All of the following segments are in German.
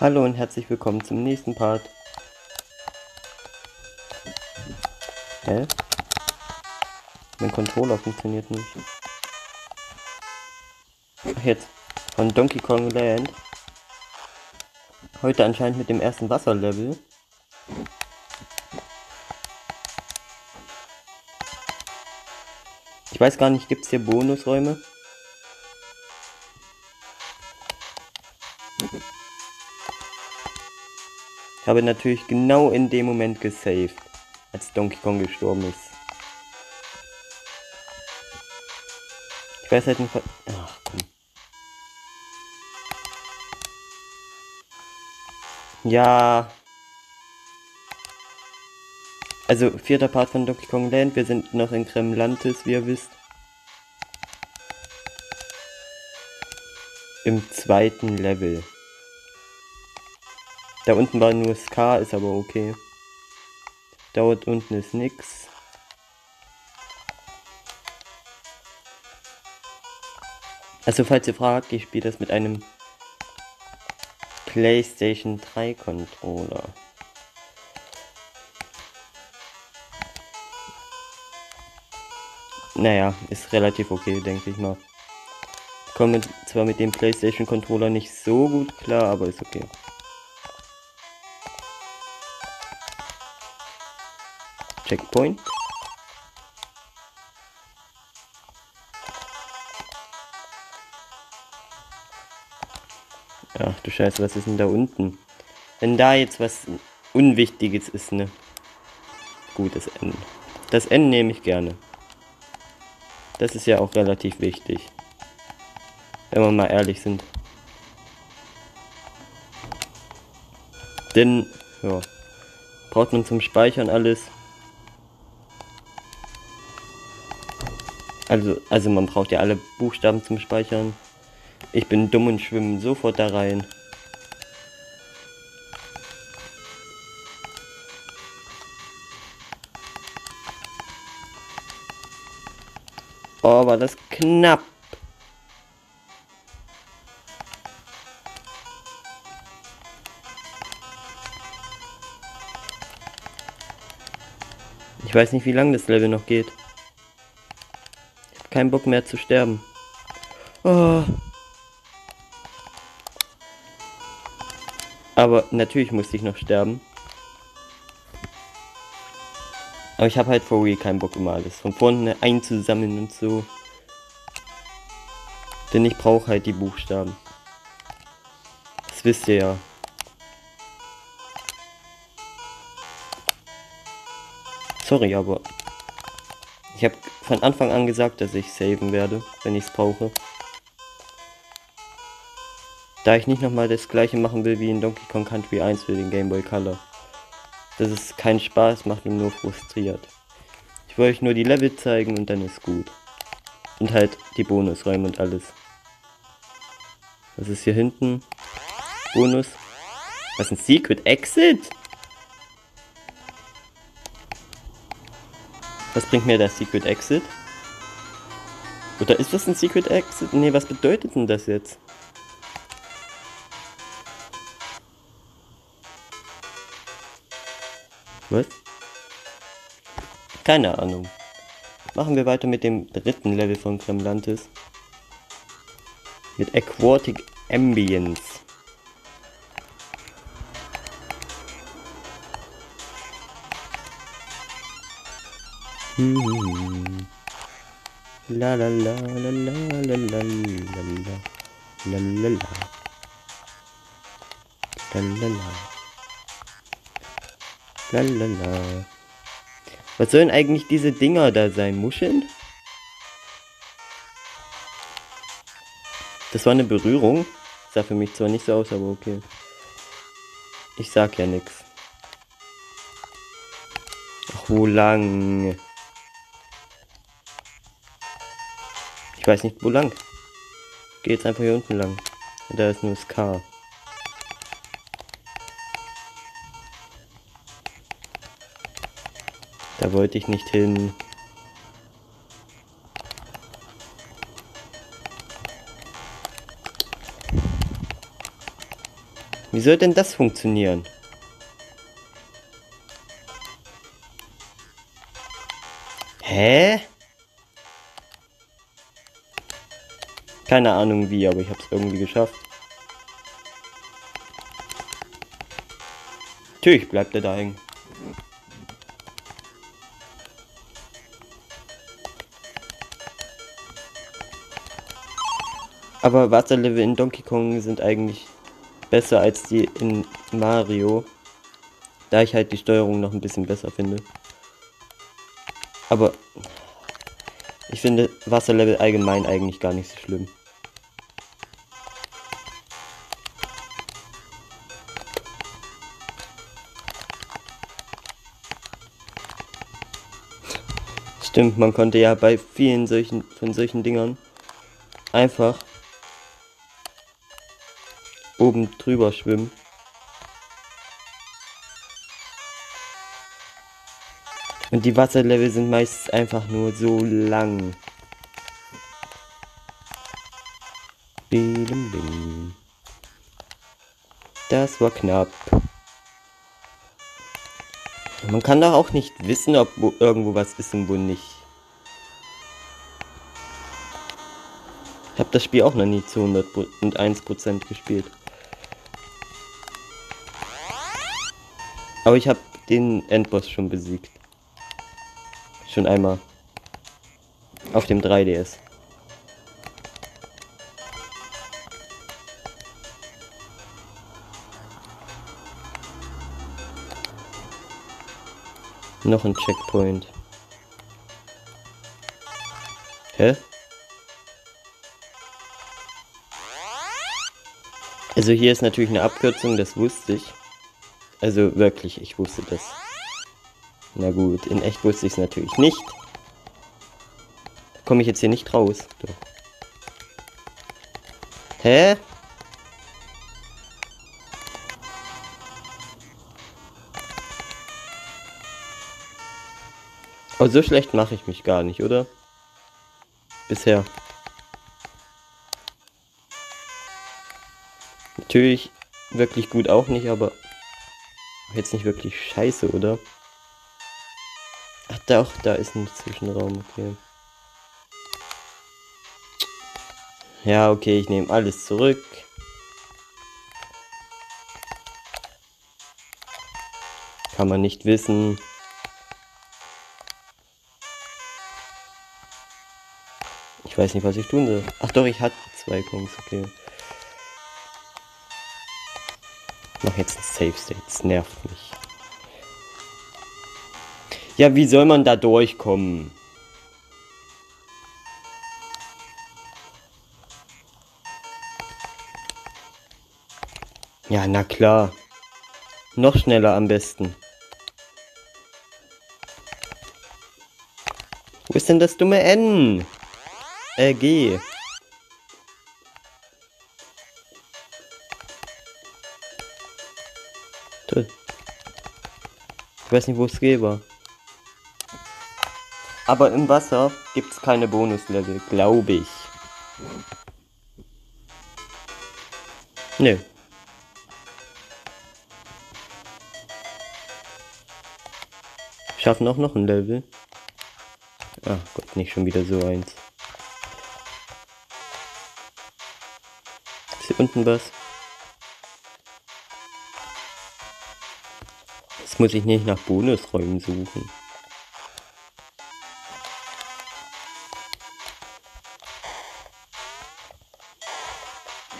Hallo und herzlich willkommen zum nächsten Part. Hä? Mein Controller funktioniert nicht. Ach jetzt. Von Donkey Kong Land. Heute anscheinend mit dem ersten Wasserlevel. Ich weiß gar nicht, gibt es hier Bonusräume? Ich habe natürlich genau in dem Moment gesaved, als Donkey Kong gestorben ist. Ich weiß halt nicht... Ach komm. Ja. Also, vierter Part von Donkey Kong Land. Wir sind noch in Kremlantis, wie ihr wisst. Im zweiten Level. Da unten war nur Ska, ist aber okay. Dort unten ist nix. Also falls ihr fragt, ich spiele das mit einem PlayStation 3 Controller. Naja, ist relativ okay, denke ich mal. Komme zwar mit dem PlayStation Controller nicht so gut klar, aber ist okay. Checkpoint. Ach du Scheiße, was ist denn da unten? Wenn da jetzt was Unwichtiges ist, ne? Gutes N. Das N nehme ich gerne. Das ist ja auch relativ wichtig. Wenn wir mal ehrlich sind. Denn, ja, braucht man zum Speichern alles. Also, also man braucht ja alle Buchstaben zum Speichern. Ich bin dumm und schwimme sofort da rein. Oh, war das knapp. Ich weiß nicht, wie lange das Level noch geht. Keinen Bock mehr zu sterben. Oh. Aber natürlich musste ich noch sterben. Aber ich habe halt for real keinen Bock immer alles von vorne einzusammeln und so. Denn ich brauche halt die Buchstaben. Das wisst ihr ja. Sorry, aber ich habe von Anfang an gesagt, dass ich saven werde, wenn ich es brauche. Da ich nicht nochmal das gleiche machen will wie in Donkey Kong Country 1 für den Game Boy Color. Das ist kein Spaß, macht ihn nur frustriert. Ich wollte euch nur die Level zeigen und dann ist gut. Und halt die Bonusräume und alles. Was ist hier hinten? Bonus. Was ist ein Secret Exit? Was bringt mir das Secret Exit? Oder ist das ein Secret Exit? Nee, was bedeutet denn das jetzt? Was? Keine Ahnung. Machen wir weiter mit dem dritten Level von Kremlantis. Mit Aquatic Ambience. La la la la la la la la la la la la la la Lalala. Was sollen eigentlich diese Dinger da sein? Muscheln? Das war eine Berührung. Sah für mich zwar nicht so aus, aber okay. Ich sag ja nix. Ach, wo lang? Ich weiß nicht, wo lang. Geh jetzt einfach hier unten lang. Da ist nur das K. Da wollte ich nicht hin. Wie soll denn das funktionieren? Hä? Keine Ahnung wie, aber ich habe es irgendwie geschafft. Natürlich bleibt er da hängen. Aber Wasserlevel in Donkey Kong sind eigentlich besser als die in Mario. Da ich halt die Steuerung noch ein bisschen besser finde. Aber ich finde Wasserlevel allgemein eigentlich gar nicht so schlimm. Stimmt, man konnte ja bei vielen solchen von solchen Dingern einfach oben drüber schwimmen. Und die Wasserlevel sind meist einfach nur so lang. Das war knapp. Man kann doch auch nicht wissen, ob irgendwo was ist und wo nicht. Ich habe das Spiel auch noch nie zu 101% gespielt. Aber ich habe den Endboss schon besiegt. Schon einmal. Auf dem 3DS. Noch ein Checkpoint. Hä? Also hier ist natürlich eine Abkürzung, das wusste ich. Also wirklich, ich wusste das. Na gut, in echt wusste ich es natürlich nicht. Komme ich jetzt hier nicht raus? Doch. Hä? Oh, so schlecht mache ich mich gar nicht, oder? Bisher. Natürlich wirklich gut auch nicht, aber jetzt nicht wirklich scheiße, oder? Doch, da ist ein Zwischenraum, okay. Ja, okay, ich nehme alles zurück. Kann man nicht wissen. Ich weiß nicht, was ich tun soll. Ach doch, ich hatte zwei Punks, okay. Mach jetzt ein Safe State, das nervt mich. Ja, wie soll man da durchkommen? Ja, na klar. Noch schneller am besten. Wo ist denn das dumme N? Äh, G. Toll. Ich weiß nicht, wo es G war. Aber im Wasser gibt es keine Bonuslevel, glaube ich. Nö. Schaffen auch noch ein Level. Ach Gott, nicht schon wieder so eins. Ist hier unten was? Jetzt muss ich nicht nach Bonusräumen suchen.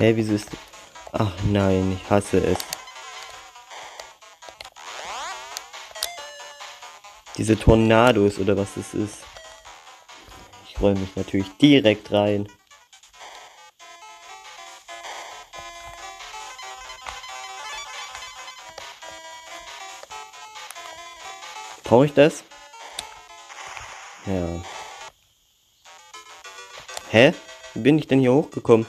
Hä, wieso ist... Ach nein, ich hasse es. Diese Tornados oder was es ist. Ich räume mich natürlich direkt rein. Brauche ich das? Ja. Hä? Wie bin ich denn hier hochgekommen?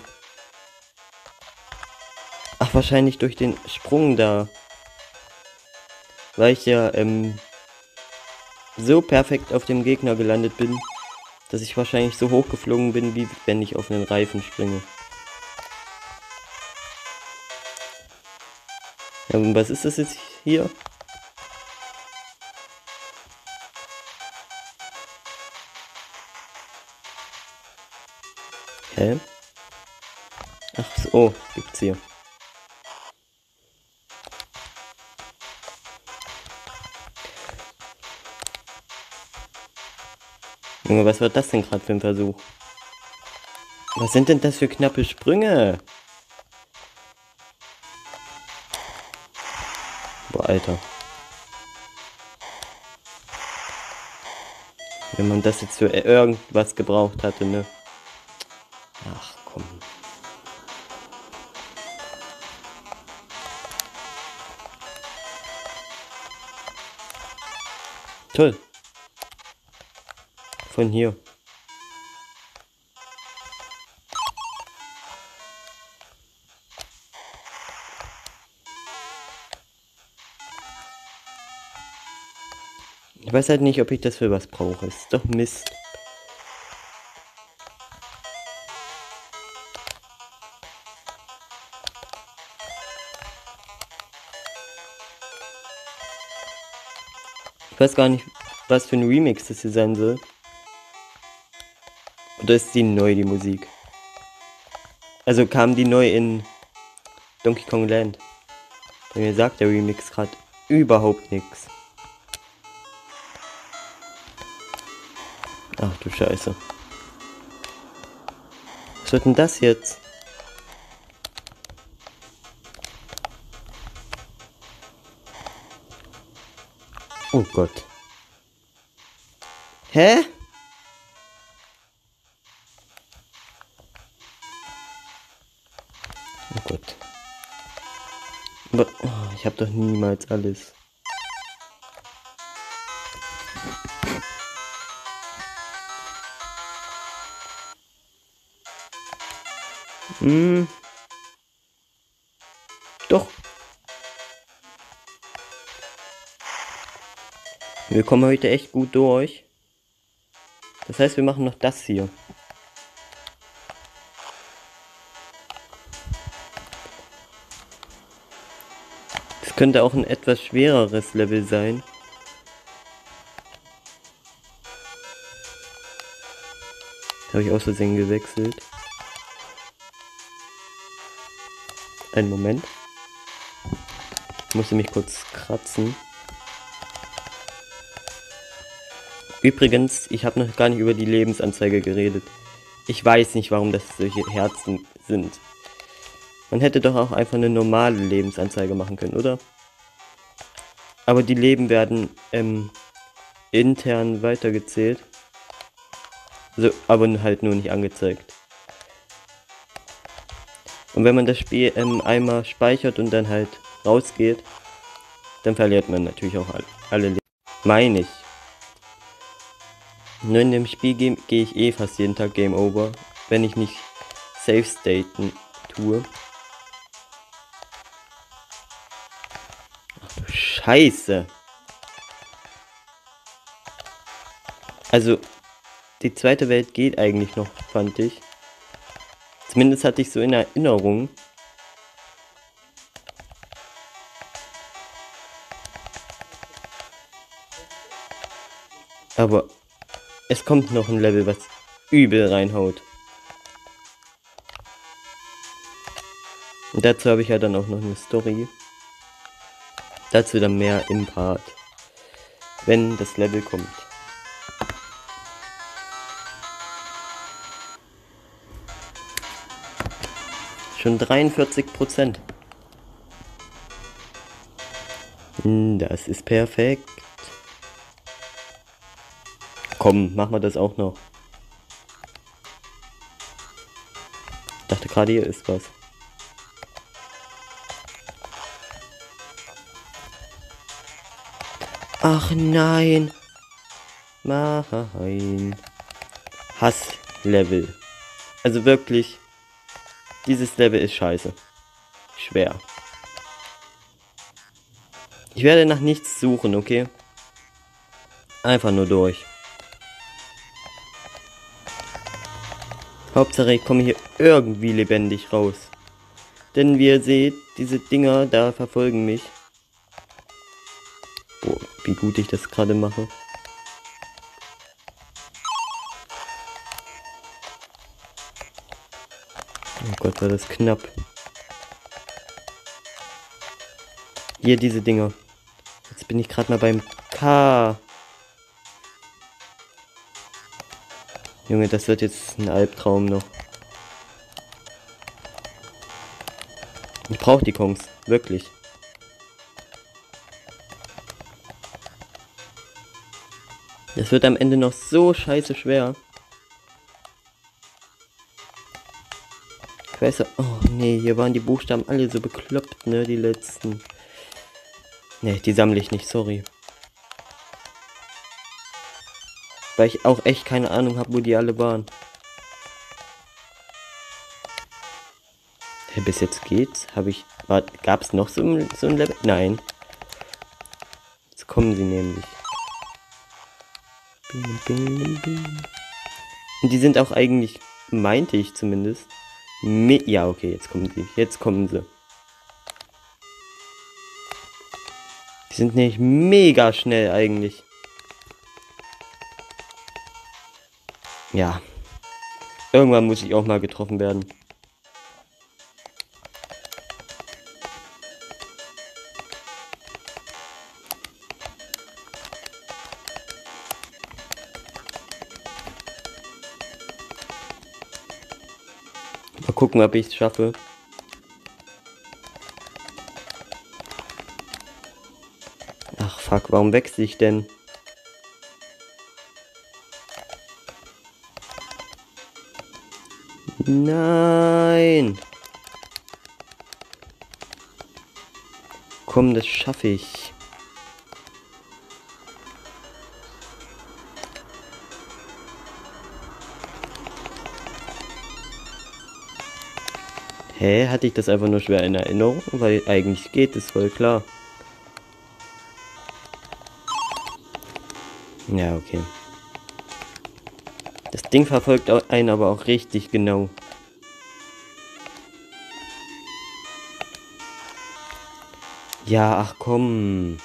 Ach, wahrscheinlich durch den Sprung da. Weil ich ja ähm, so perfekt auf dem Gegner gelandet bin, dass ich wahrscheinlich so hoch geflogen bin, wie wenn ich auf einen Reifen springe. Ja, was ist das jetzt hier? Hä? Ach so, oh, gibt's hier. Junge, was war das denn gerade für ein Versuch? Was sind denn das für knappe Sprünge? Boah, Alter. Wenn man das jetzt für irgendwas gebraucht hatte, ne? Ach komm. Toll. Von hier. Ich weiß halt nicht, ob ich das für was brauche. Ist doch Mist. Ich weiß gar nicht, was für ein Remix das hier sein soll. Oder ist die neu, die Musik? Also kam die neu in Donkey Kong Land. Bei mir sagt der Remix gerade überhaupt nichts. Ach du Scheiße. Was wird denn das jetzt? Oh Gott. Hä? Aber, oh, ich habe doch niemals alles. Hm. Doch. Wir kommen heute echt gut durch. Das heißt, wir machen noch das hier. Das könnte auch ein etwas schwereres Level sein. Habe ich aus Versehen gewechselt. Einen Moment. Ich musste mich kurz kratzen. Übrigens, ich habe noch gar nicht über die Lebensanzeige geredet. Ich weiß nicht, warum das solche Herzen sind. Man hätte doch auch einfach eine normale Lebensanzeige machen können, oder? Aber die Leben werden ähm, intern weitergezählt. Also, aber halt nur nicht angezeigt. Und wenn man das Spiel ähm, einmal speichert und dann halt rausgeht, dann verliert man natürlich auch alle, Leben. Meine ich. Nur in dem Spiel gehe geh ich eh fast jeden Tag Game Over, wenn ich nicht Safe Staten tue. Scheiße. Also, die zweite Welt geht eigentlich noch, fand ich. Zumindest hatte ich so in Erinnerung. Aber es kommt noch ein Level, was übel reinhaut. Und dazu habe ich ja dann auch noch eine Story. Dazu dann mehr im Part. Wenn das Level kommt. Schon 43 Prozent. Hm, das ist perfekt. Komm, machen wir das auch noch. Ich dachte gerade hier ist was. Ach nein. Nein. Hasslevel. Also wirklich dieses Level ist scheiße. Schwer. Ich werde nach nichts suchen, okay? Einfach nur durch. Hauptsache ich komme hier irgendwie lebendig raus. Denn wie ihr seht, diese Dinger da verfolgen mich. Wie gut ich das gerade mache. Oh Gott, war das knapp. Hier diese Dinger. Jetzt bin ich gerade mal beim K. Junge, das wird jetzt ein Albtraum noch. Ich brauche die Kongs, wirklich. Das wird am Ende noch so scheiße schwer. Ich weiß, oh nee, hier waren die Buchstaben alle so bekloppt, ne, die letzten. Ne, die sammle ich nicht, sorry. Weil ich auch echt keine Ahnung habe, wo die alle waren. Hey, bis jetzt geht's. Habe ich. Gab es noch so so ein Level? Nein. Jetzt kommen sie nämlich. Und die sind auch eigentlich, meinte ich zumindest. Mit, ja, okay, jetzt kommen sie. Jetzt kommen sie. Die sind nicht mega schnell eigentlich. Ja. Irgendwann muss ich auch mal getroffen werden. Mal gucken, ob ich es schaffe. Ach fuck, warum wechsle ich denn? Nein. Komm, das schaffe ich. Hä, hatte ich das einfach nur schwer in Erinnerung? Weil eigentlich geht es voll klar. Ja, okay. Das Ding verfolgt einen aber auch richtig genau. Ja, ach komm.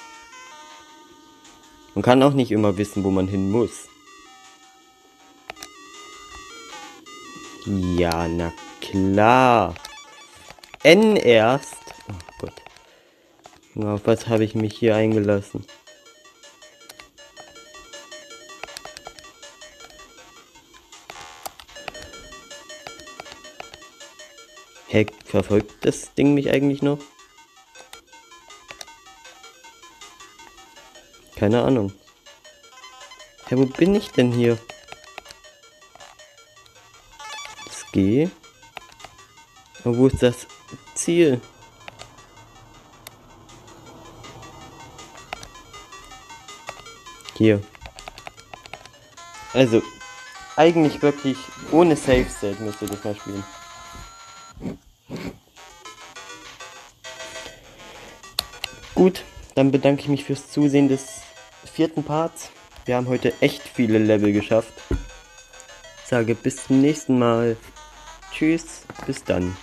Man kann auch nicht immer wissen, wo man hin muss. Ja, na klar. N erst. Oh Gott. Auf was habe ich mich hier eingelassen? Hä, verfolgt das Ding mich eigentlich noch? Keine Ahnung. Hä, wo bin ich denn hier? Das G. Wo ist das Ziel? Hier. Also, eigentlich wirklich ohne Safe State müsste das mal spielen. Gut, dann bedanke ich mich fürs Zusehen des vierten Parts. Wir haben heute echt viele Level geschafft. Sage bis zum nächsten Mal. Tschüss, bis dann.